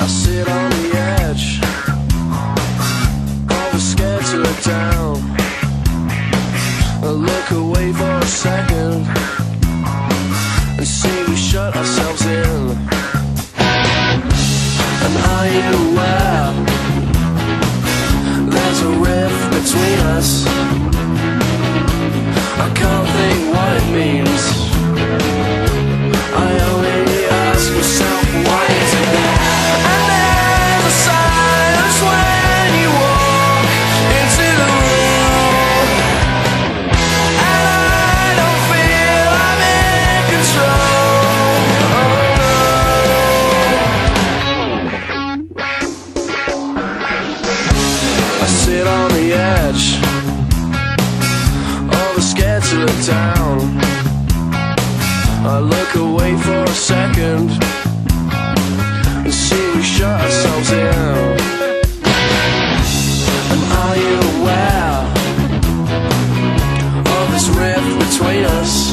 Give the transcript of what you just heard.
I sit on the edge, always scared to look down. I look away for a second and see we shut ourselves in. And are you? Sit on the edge, always scared to look down. I look away for a second and see we shut ourselves in. And are you aware of this rift between us?